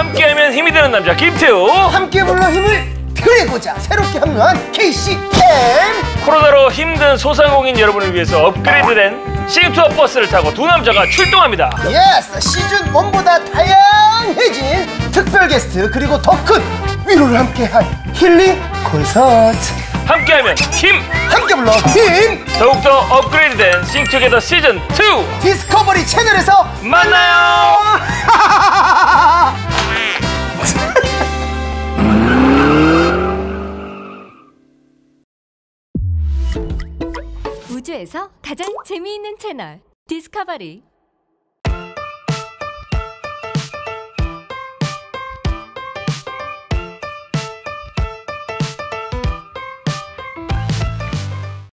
함께하면 힘이 되는 남자 김태우. 함께 불러 힘을 드리고자 새롭게 합류한 KCM 코로나로 힘든 소상공인 여러분을 위해서 업그레이드된 싱투어 버스를 타고 두 남자가 출동합니다. Yes 시즌 1보다 다양해진 특별 게스트 그리고 더 큰 위로를 함께할 힐링 콘서트. 함께하면 힘. 함께 불러 힘. 더욱더 업그레이드된 싱투게더 시즌 2 디스커버리 채널에서 만나요 우주에서 가장 재미있는 채널 디스커버리